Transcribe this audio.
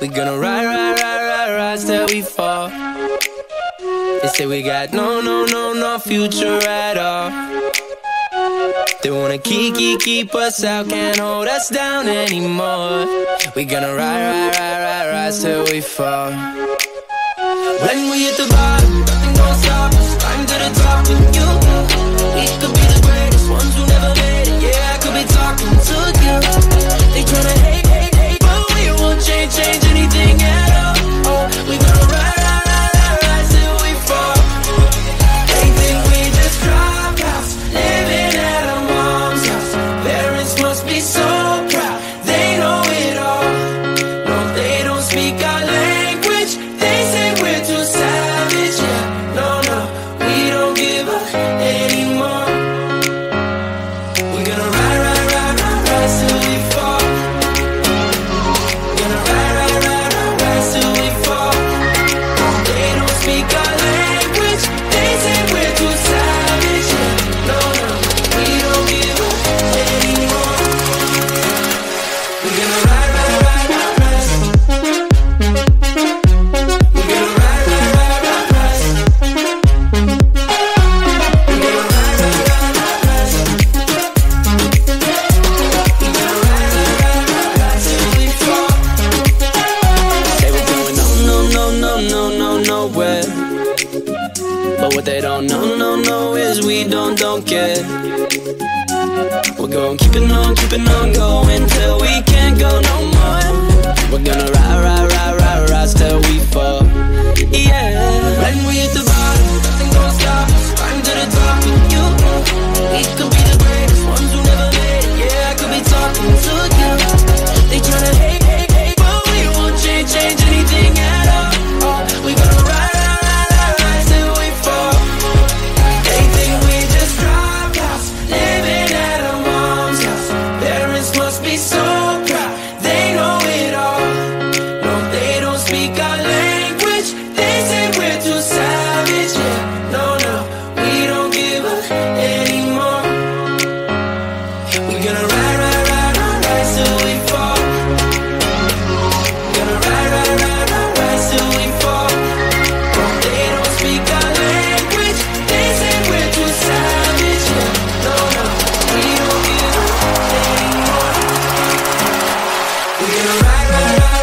We gonna ride, ride, ride, ride, ride till we fall. They say we got no, no, no, no future at all. They wanna keep, keep, keep us out, can't hold us down anymore. We gonna ride, ride, ride, ride, ride till we fall. When we hit the speak What they don't know, no, no is we don't, don't care. We're gon' keep it on, keep it on going Till we can't go no more ride, ride.